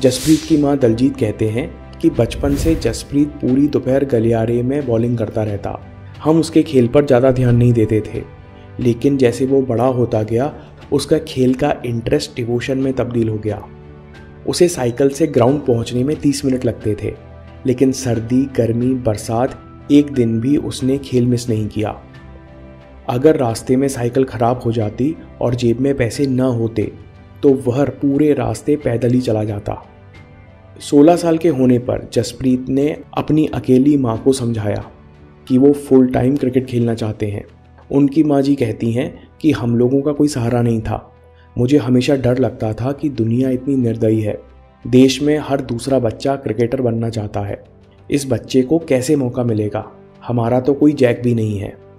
जसप्रीत की माँ दलजीत कहते हैं कि बचपन से जसप्रीत पूरी दोपहर गलियारे में बॉलिंग करता रहता। हम उसके खेल पर ज़्यादा ध्यान नहीं देते थे। लेकिन जैसे वो बड़ा होता गया, उसका खेल का इंटरेस्ट डिवोशन में तब्दील हो गया। उसे साइकिल से ग्राउंड पहुँचने में 30 मिनट लगते थे। लेकिन सर्दी, गर्मी, बरसात एक दिन भी उसने खेल मिस नहीं किया। अगर रास्ते में साइकिल खराब हो जाती और जेब में पैसे न होते तो वह पूरे रास्ते पैदल ही चला जाता। 16 साल के होने पर जसप्रीत ने अपनी अकेली माँ को समझाया कि वो फुल टाइम क्रिकेट खेलना चाहते हैं। उनकी माँ जी कहती हैं कि हम लोगों का कोई सहारा नहीं था। मुझे हमेशा डर लगता था कि दुनिया इतनी निर्दयी है। देश में हर दूसरा बच्चा क्रिकेटर बनना चाहता है। इस बच्चे को कैसे मौका मिलेगा? हमारा तो कोई जैक भी नहीं है।